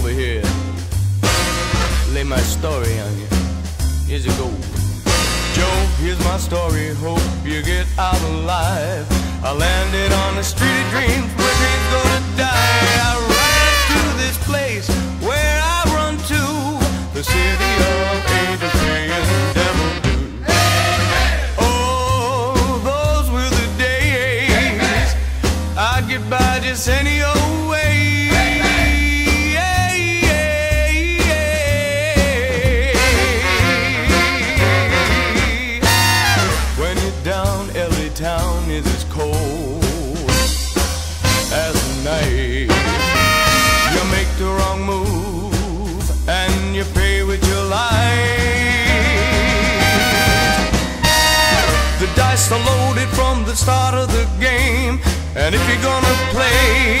over here. Lay my story on you. Here's a go. Joe, here's my story. Hope you get out alive. I landed on the street of dreams where dreams go to die. I as cold as night. You make the wrong move and you pay with your life. The dice are loaded from the start of the game, and if you're gonna play,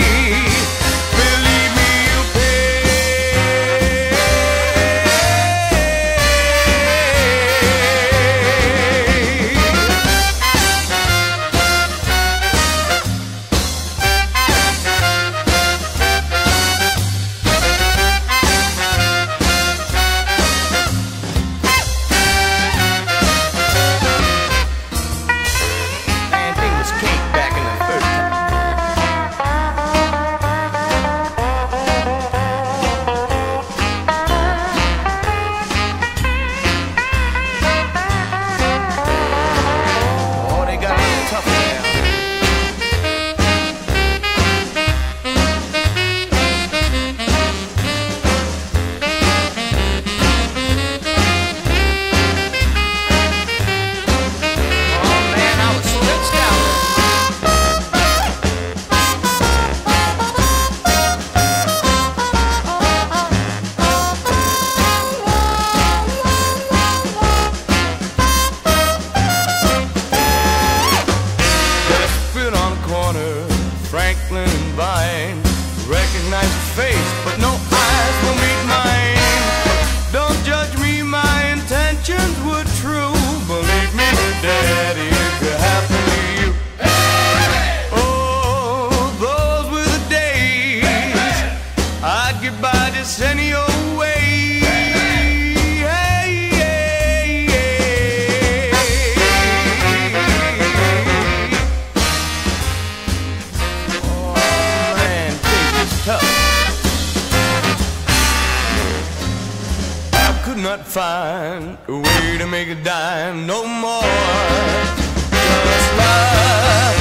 Your face, but no eyes will meet mine. Don't judge me, my intentions were true. could not find a way to make a dime no more. Just love.